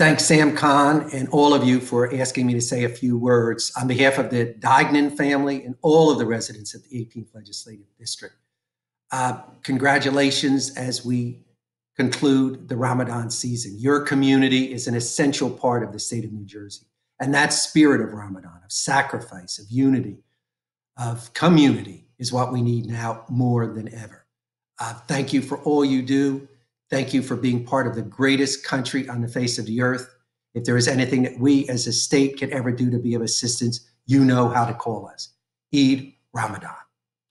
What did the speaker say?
thank Sam Khan and all of you for asking me to say a few words on behalf of the Diegnan family and all of the residents of the 18th Legislative District. Uh, congratulations as we conclude the Ramadan season. Your community is an essential part of the state of New Jersey. And that spirit of Ramadan, of sacrifice, of unity, of community, is what we need now more than ever. Uh, thank you for all you do. Thank you for being part of the greatest country on the face of the earth. If there is anything that we as a state can ever do to be of assistance, you know how to call us. Eid Ramadan.